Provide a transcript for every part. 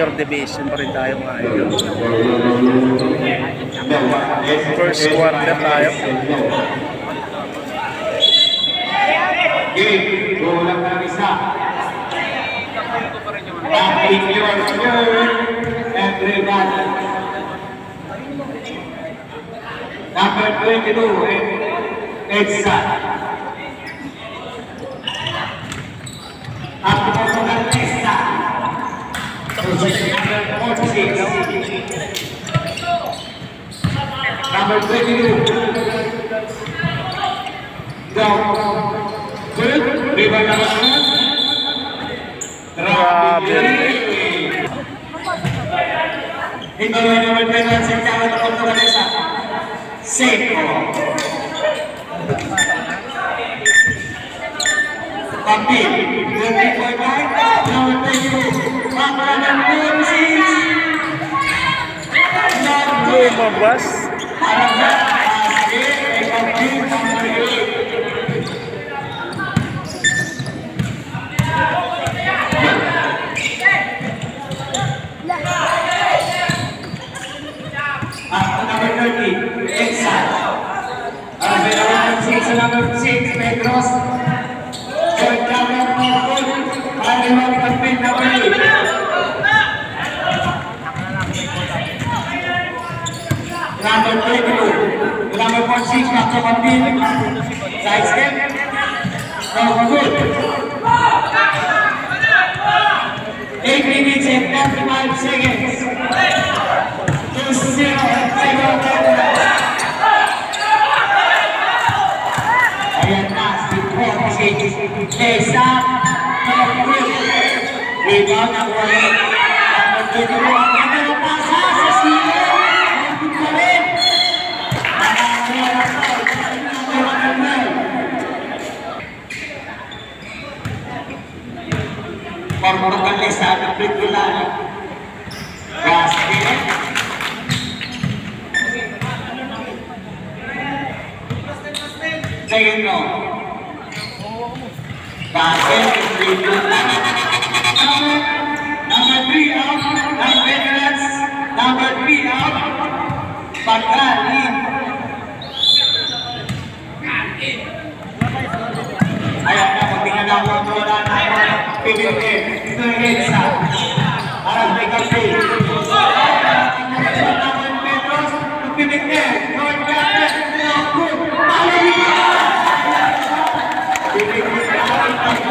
senior division pa rin tayo ngayon. First quarter tayo. Game, tulang ng isa. Tapping your third and rebound. Number 22, Edsa. Martin Rijsken. Nou, maar goed. 8 minutes and 45 seconds. 2-0 at Tiger Ayan na, si Porchik. Kesa, Rebound ang wala. normalisado regular. Gasket. Ngayon no. Gasket. Number, number three out. Ang veterans. Number three out. Pagkalim.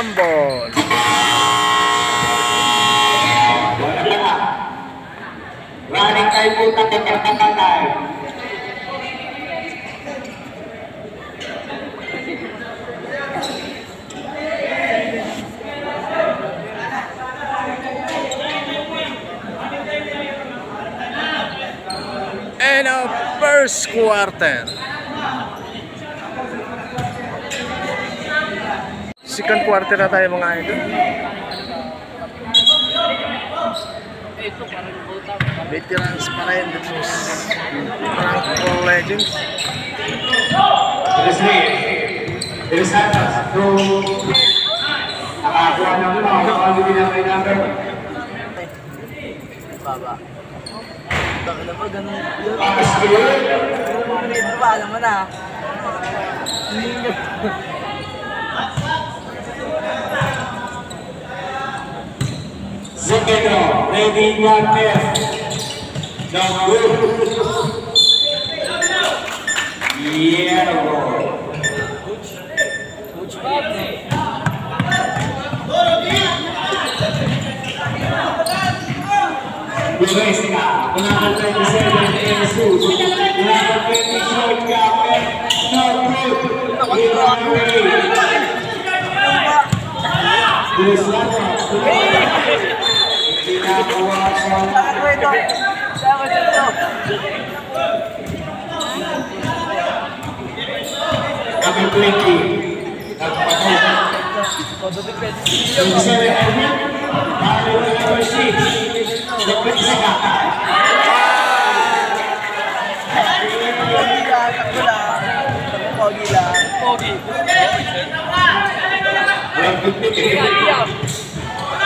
Tayo. And a first quarter. second quarter na tayo mga idol. Veterans pa rin dito Franco Legends. It is me. It is Atas. So, nakakuha na mo. Nakakuha na mo. Nakakuha Baba. Bakit na ba ganun? Na na. Second round, ready one test. Now good. Yeah, boy. Gudoistica, una in serve e sul, una volta good, il round Kami pelingki bersih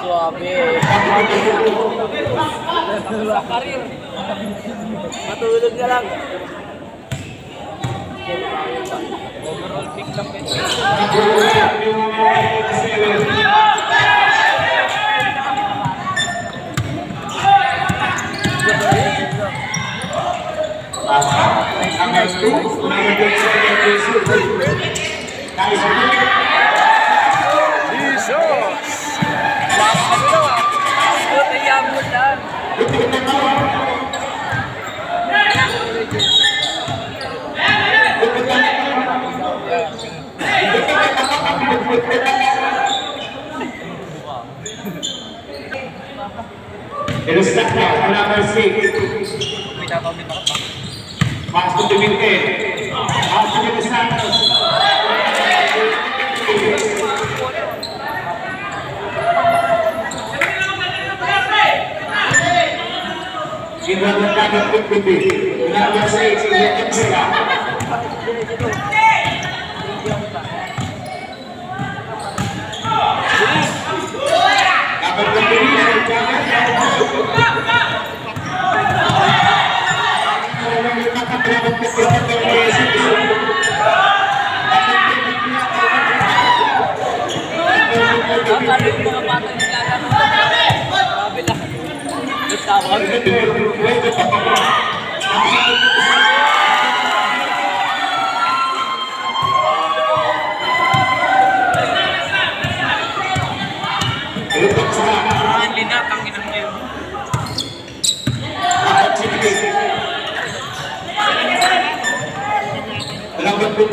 Suabe. Karir. Matulog na lang. Overall pick up Jesus! Wow, ano? Ang buti yan mo lang! Now, number six. Pinapamit ako pa. Pass to Dominique. Pass to the Santos. Ginagawa natin quick quickly. Number six, Extra. Tawag.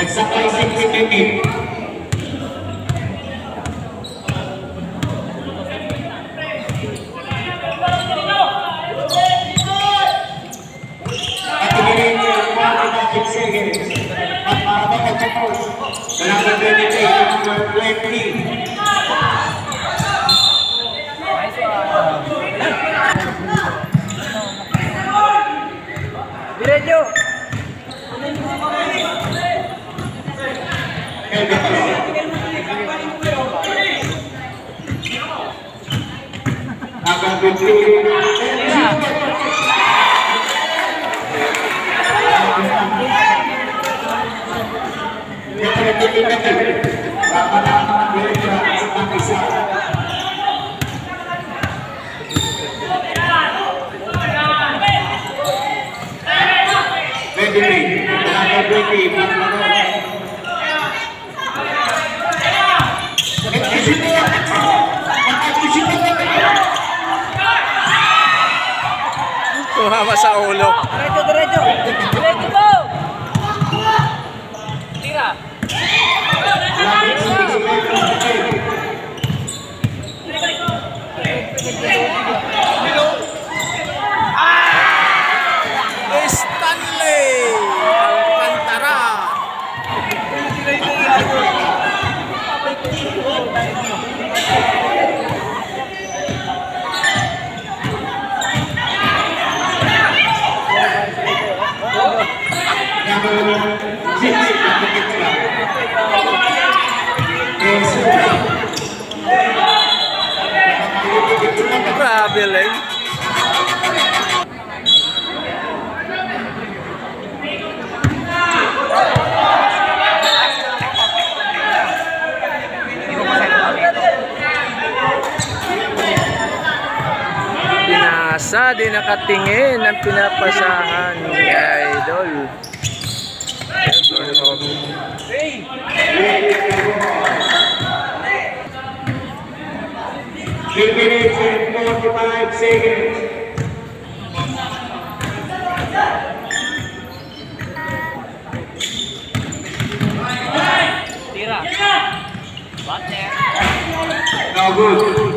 Exato, Thank you. Negeri, negeri, Tumama sa ulo. Diretso, diretso! Diretso mo! Tira! Stanley! Alcantara! Grabe lang. Pinasa, di nakatingin ang pinapasahan ni Idol. 2 minutes and 45 seconds. Now good.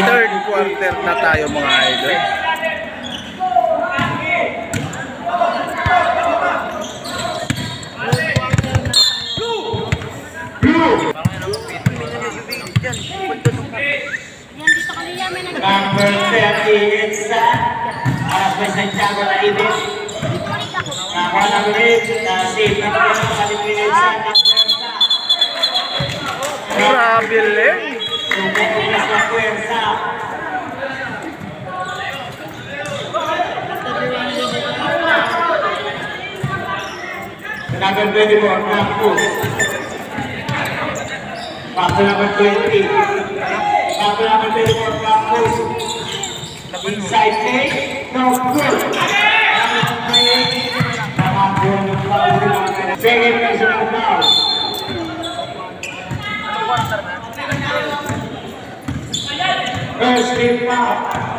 Third quarter na tayo mga idol. Number 30, it's uh, uh, President Chago Laibis. Uh, one of the uh, state number 30, it's uh, Number 30. Grabe, Len. Tenaga 24, 60 Waktu number 20 Waktu number 24, 40 Inside take, no good Number 20 Second national foul First big foul.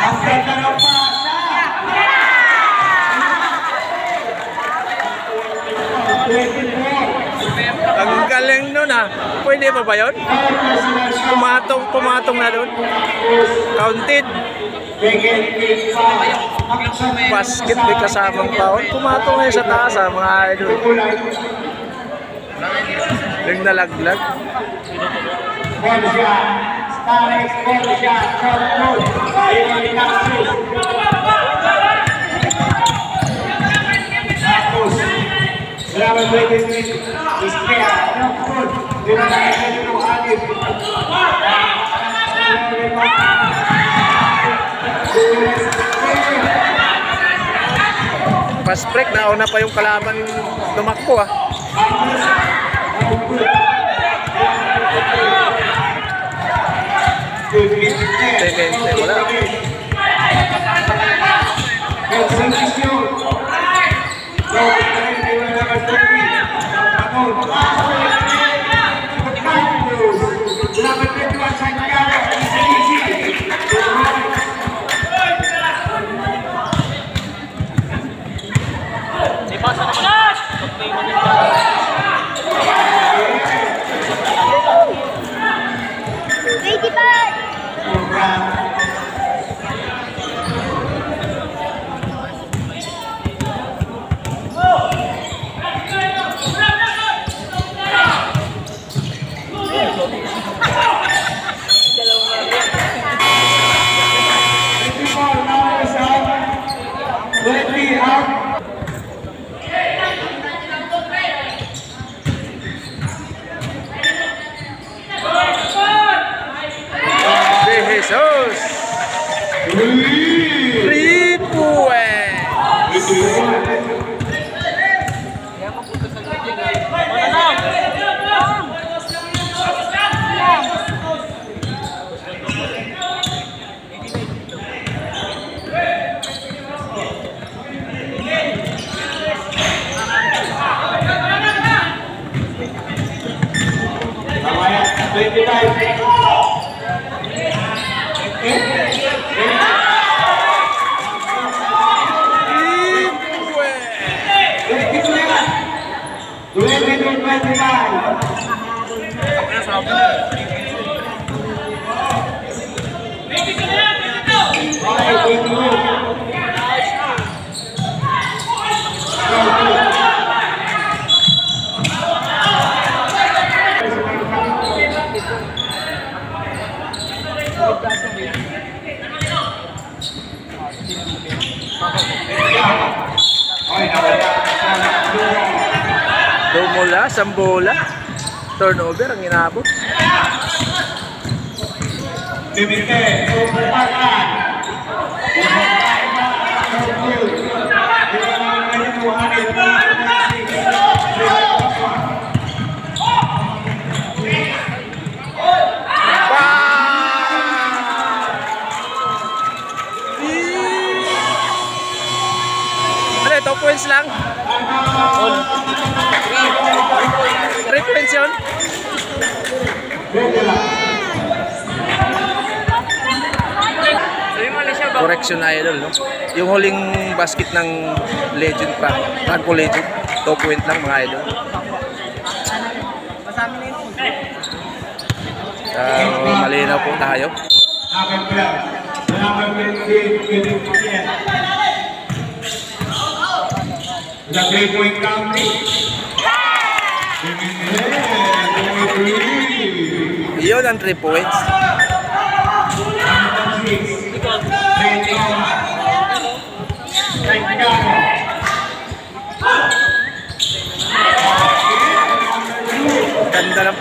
After the Ang galing nun ah. Pwede pa ba yun? Pumatong, pumatong na dun. Counted. Basket may kasamang foul. Pumatong na yun sa taas ah, mga idol. Yung nalaglag. Borja, Fast break, nauna pa yung kalaban tumakbo ah. Tebente, wala. Turnover ang inabot. Bibite, Superpakan. Correction idol, no? Yung huling basket ng Legend pa, Tagpo Legend, 2 point lang mga idol. So, malinaw po tayo. Number 12. The number 20, Philip Martinez. The three-point counting. Yun ang 3 points.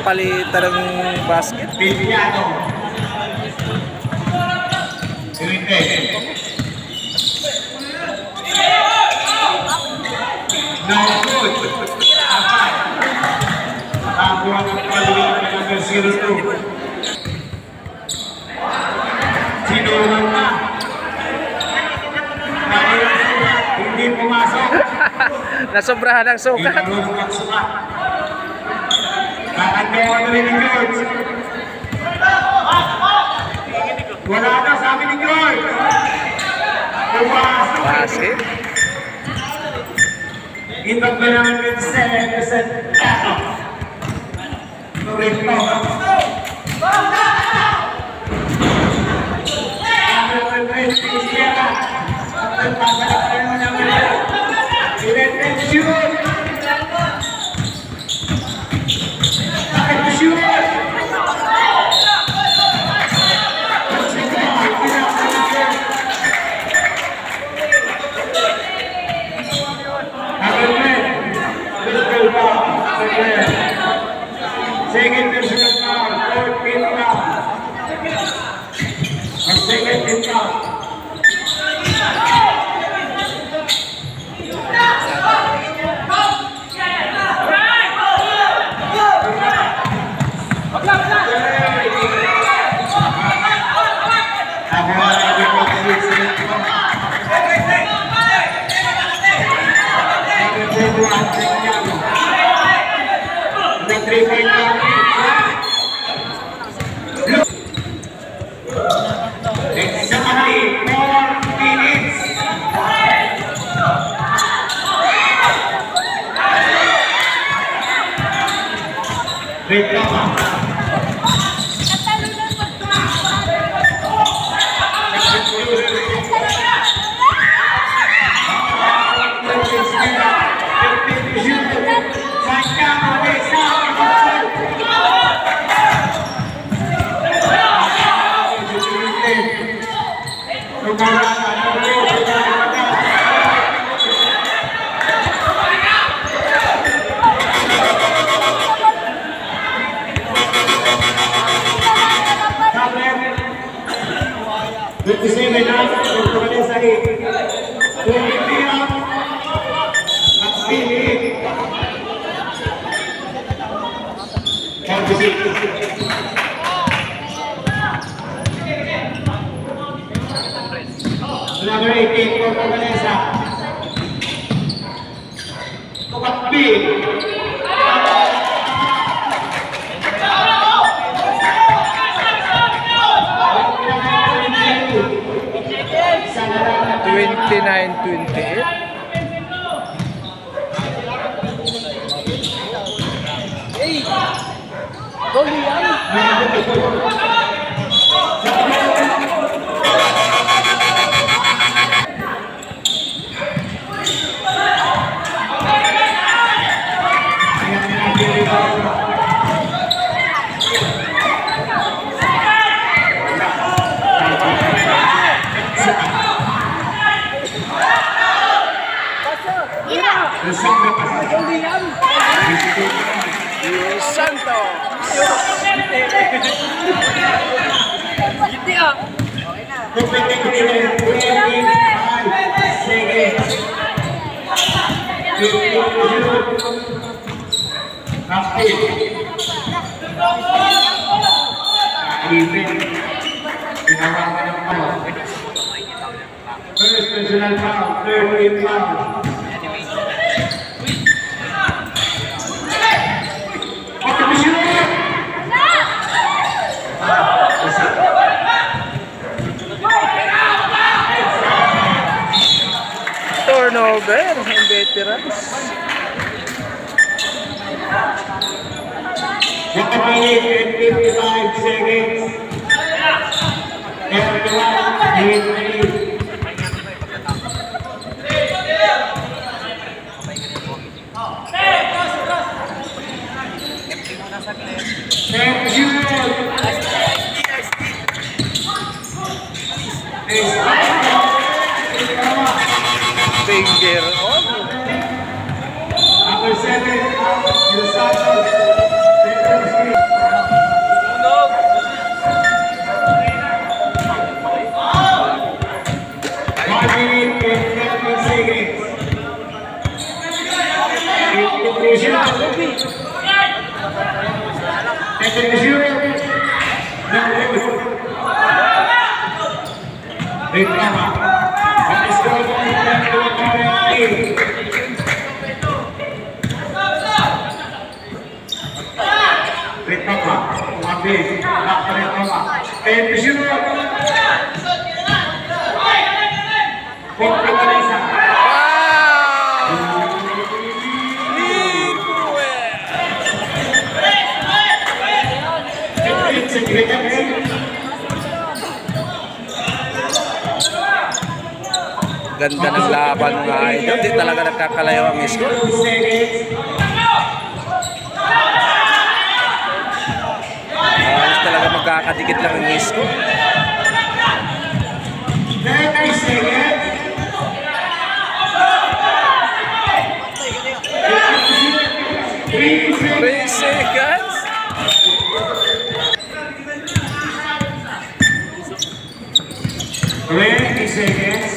Ganda ng palitan ng basket. Irite. No good. Apat. Tabuan ang palitan ng number 02. Sinulong na. Dahil hindi pumasok. Nasobrahan ng sukat. Inarong ang sukat. Kakandayan na rin ni George. Wala na sabi ni George. Pumasok. Imbag ba naman with 7% Tato. Pagkakaroon mo naman. Electric Turnover and veterans. 55 seconds. And. banjir Ganda ng laban mga idol. Di talaga nagkakalayo ang score. Halos talaga magkakadikit lang ang score. 30 seconds. Three seconds.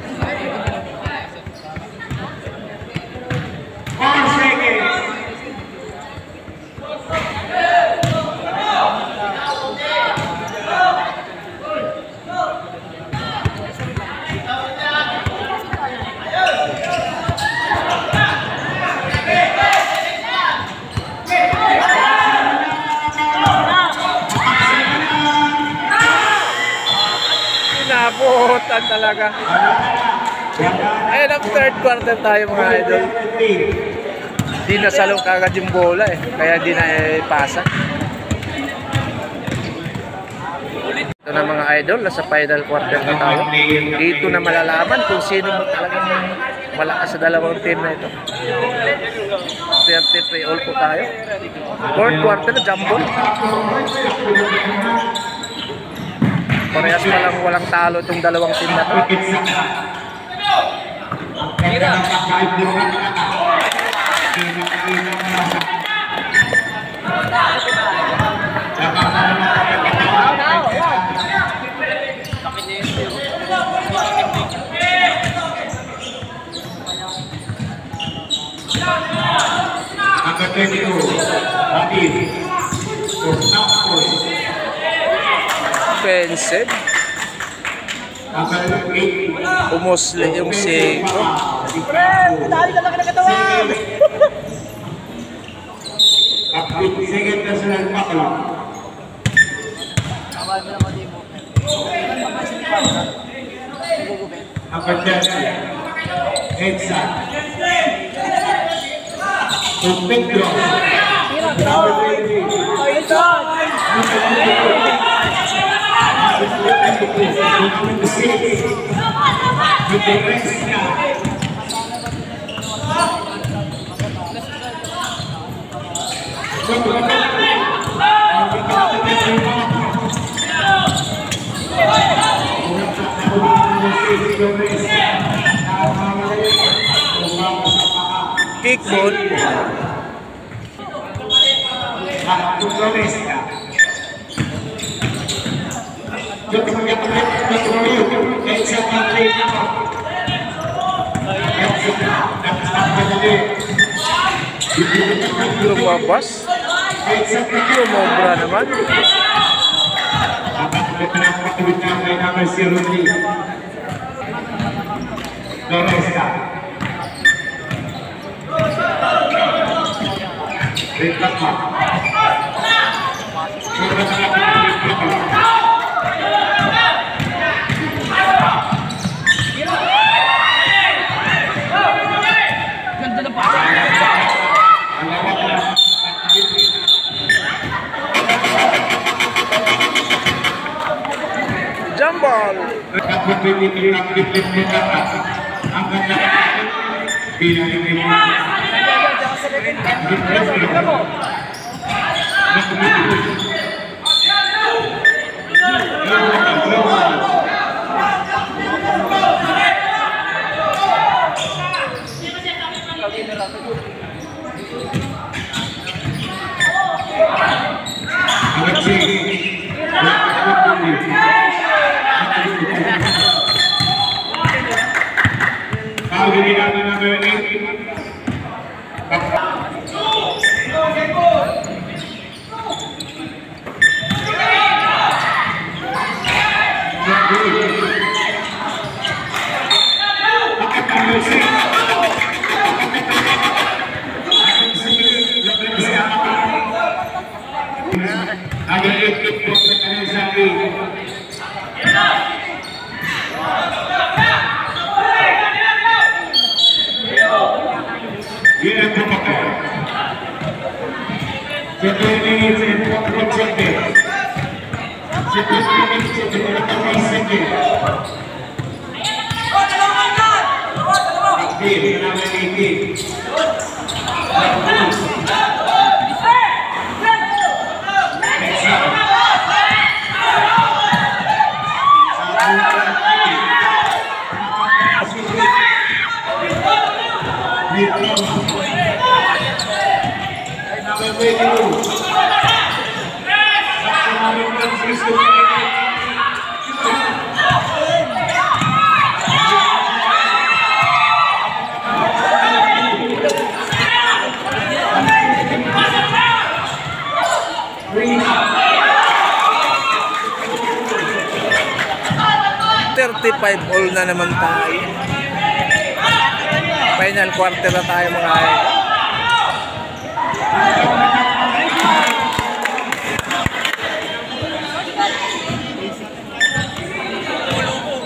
Pinabutan talaga. Ayun ang third quarter tayo mga idol. Di nasalong kagad yung bola eh. Kaya di na ipasa. Ito na mga idol, nasa final quarter na tayo. Dito na malalaman kung sino talagang malakas sa dalawang team na ito. 33 all po tayo. Fourth quarter jumbo. Parehas pa lang walang talo itong dalawang team na to. Number 22, Habib. Osnapos. 8, Umusli yung si Dali ka lang nakatawan! Kapit second national bakla. Number 30, Edsa. To Pedro. Number 23, With the rest now. Kickboard. Kickboard. belum babas belum mau berhadapan Terima kasih. Ambon. Terima.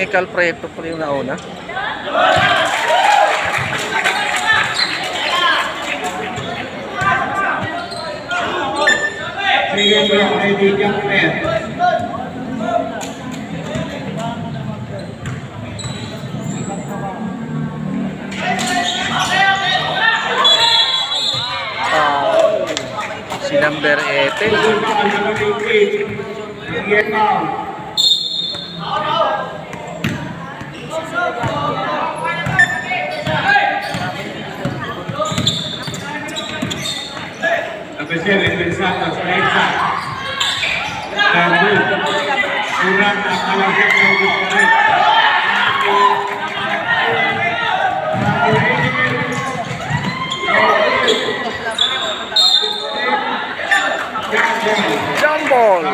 Technical proyekto po yung nauna. Sige, bro, ready ka plan. Ah, si number 18. Regatas Gaita. Jump ball.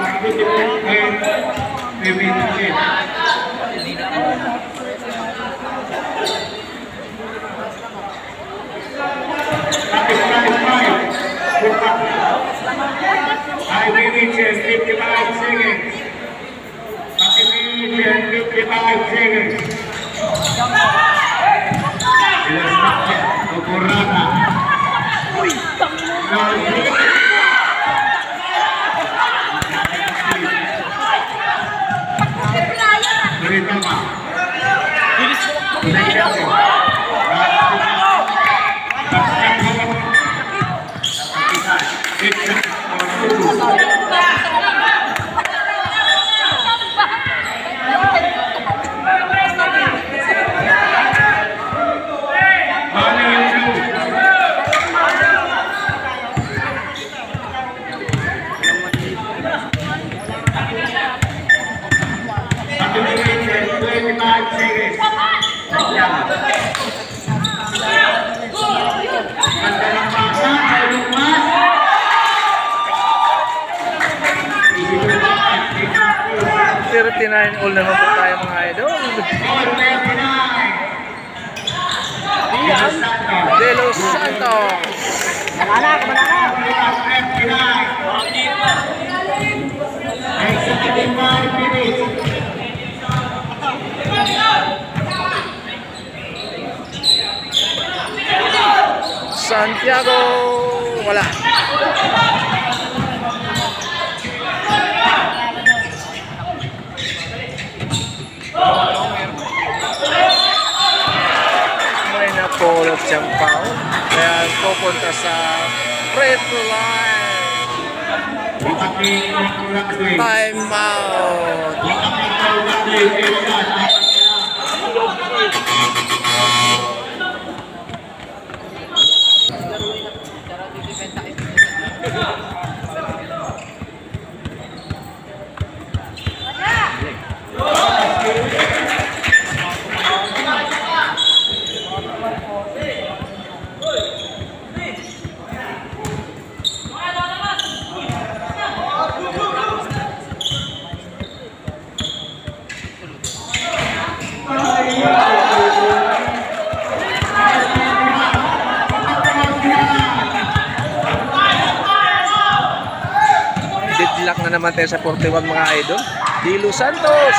Patrice, 55 seconds. Patrice, 55 seconds. La stacca, occorrata. No, Terima kasih. All naman po tayo mga idol. Ian De Los Santos. Santiago. Wala. jangkau dan pupunta sa red line. Time out. Sa 41 mga idol. Dilo Santos.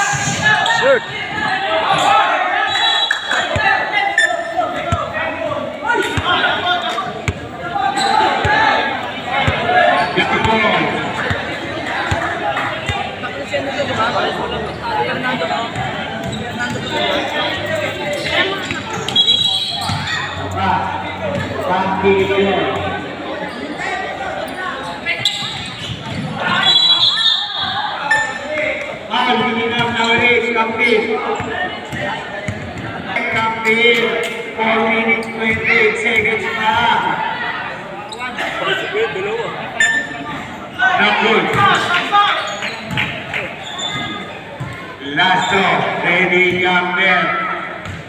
dari Gamber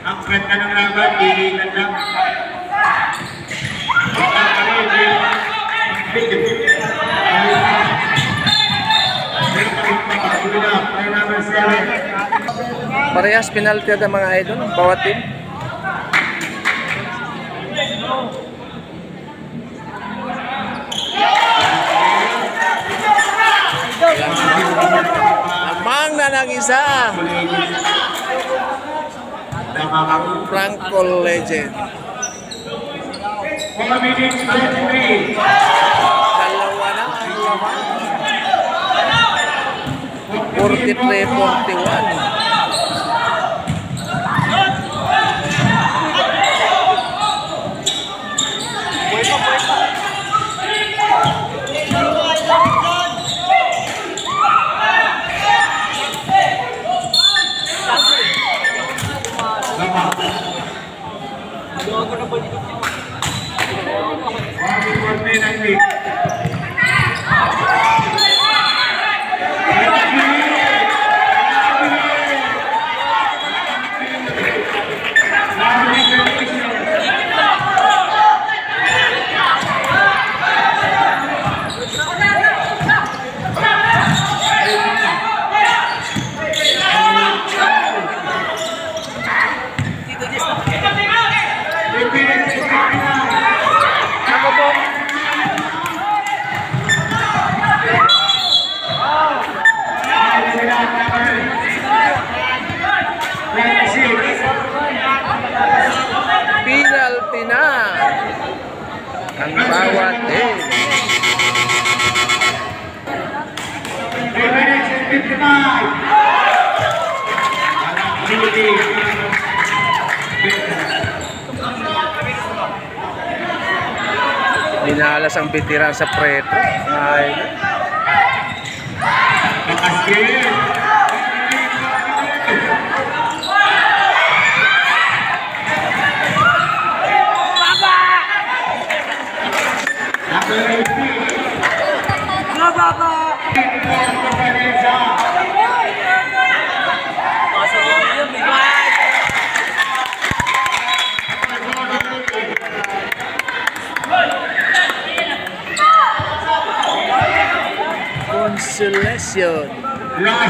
angkat kanan rabat di tendang Parehas penalty at mga idol, bawat team. Lamang na isa. Franco Legend. 4 minutes, 23. Dalawa na ang laman. 43-41. Madalas ang sa preto. Ay. Makaskin! consolation. Drop,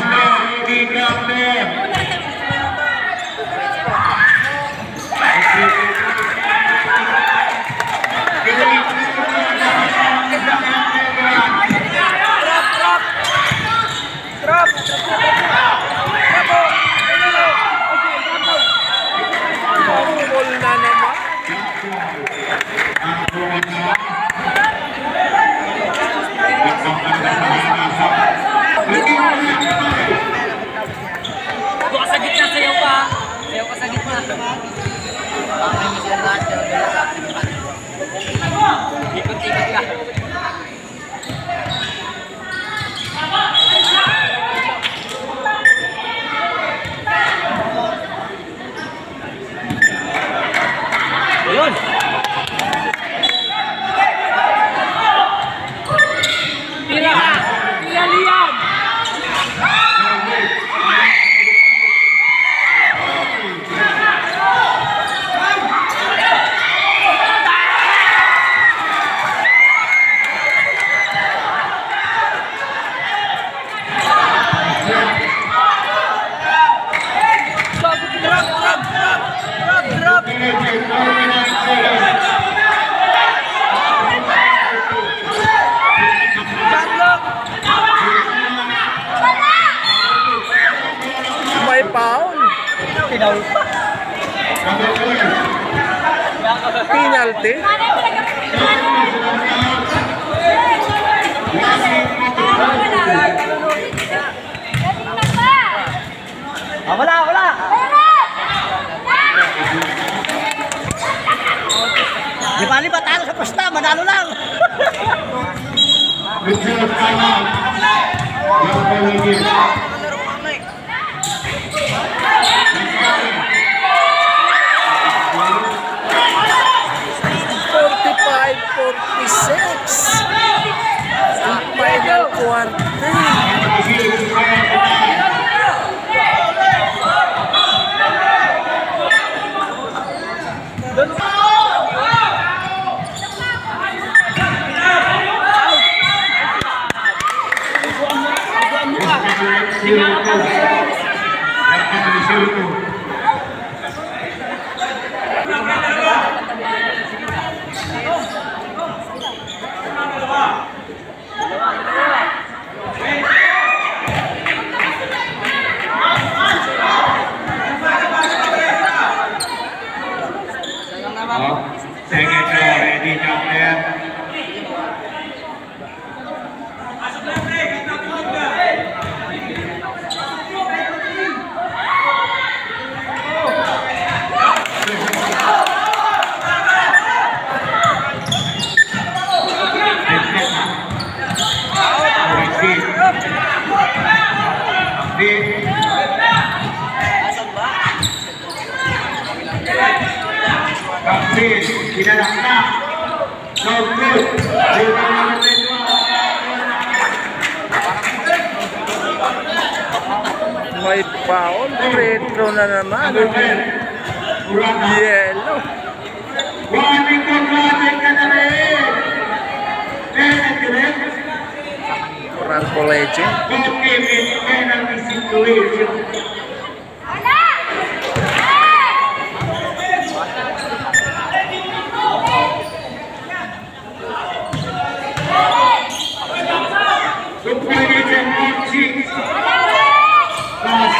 drop, drop. Ikot-ikot ka.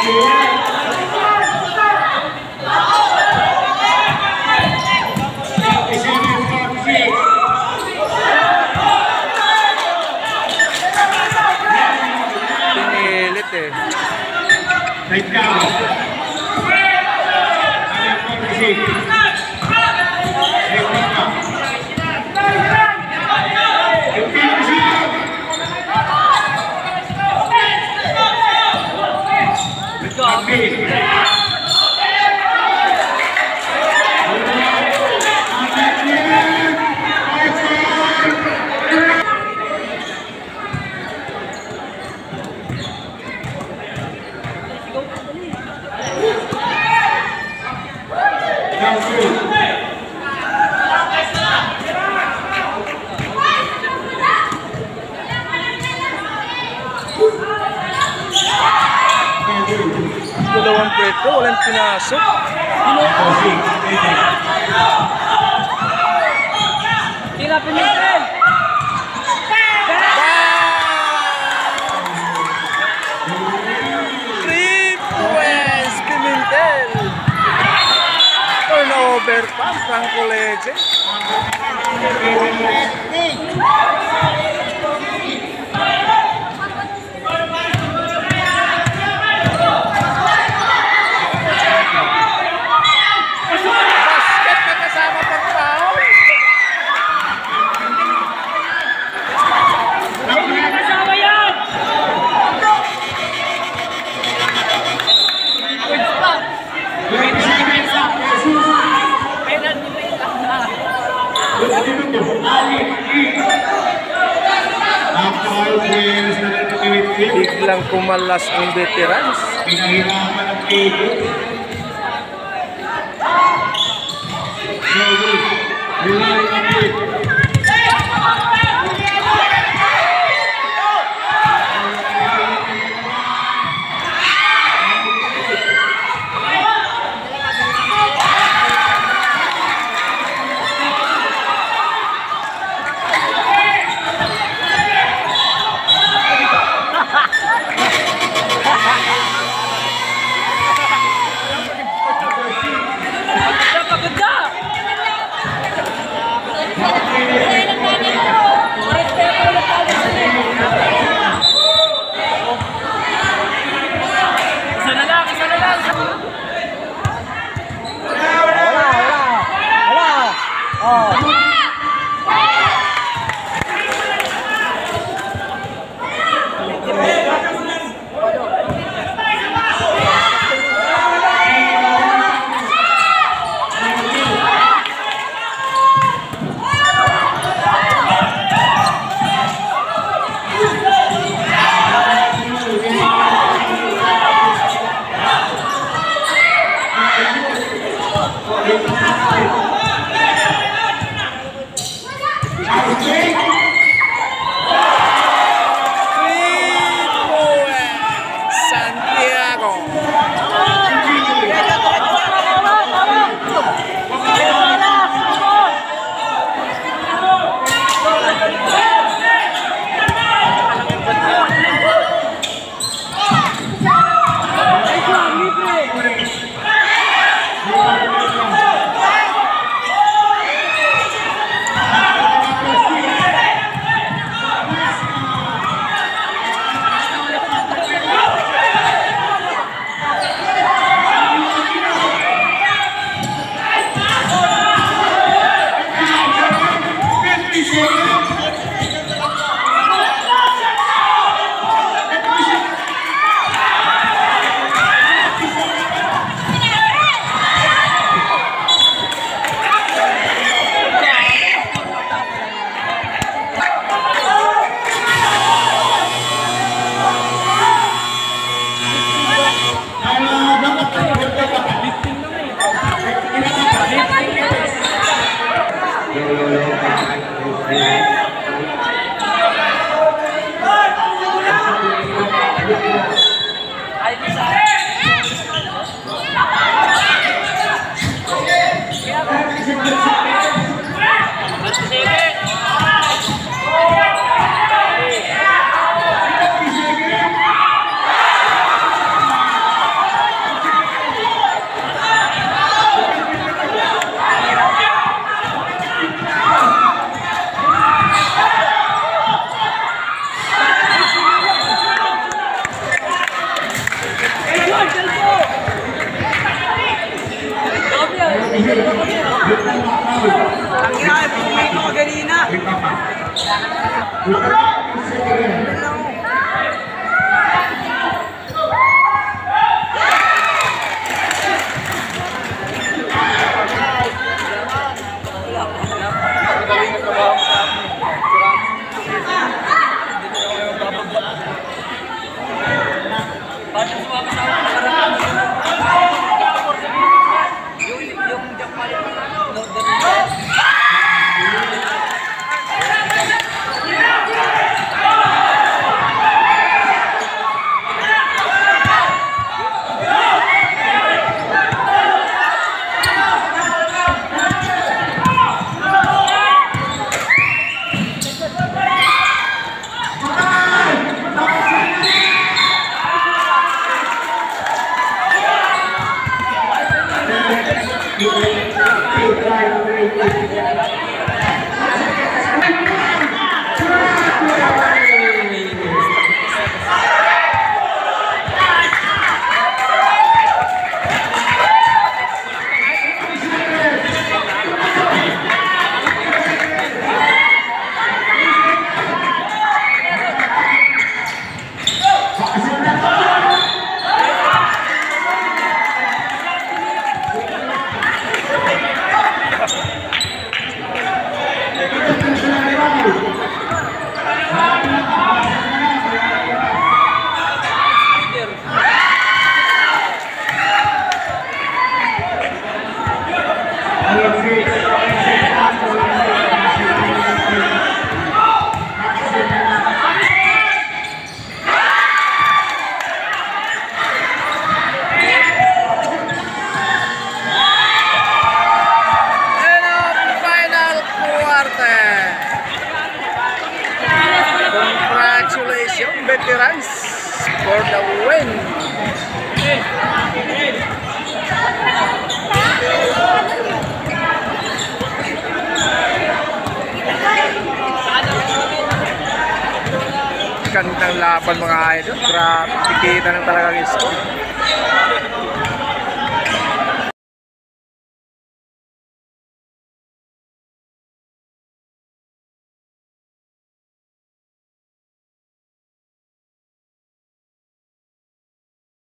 Yeah. masuk. Tira penyusul Turnover Pampang biglang kumalas ang veterans. Thank you.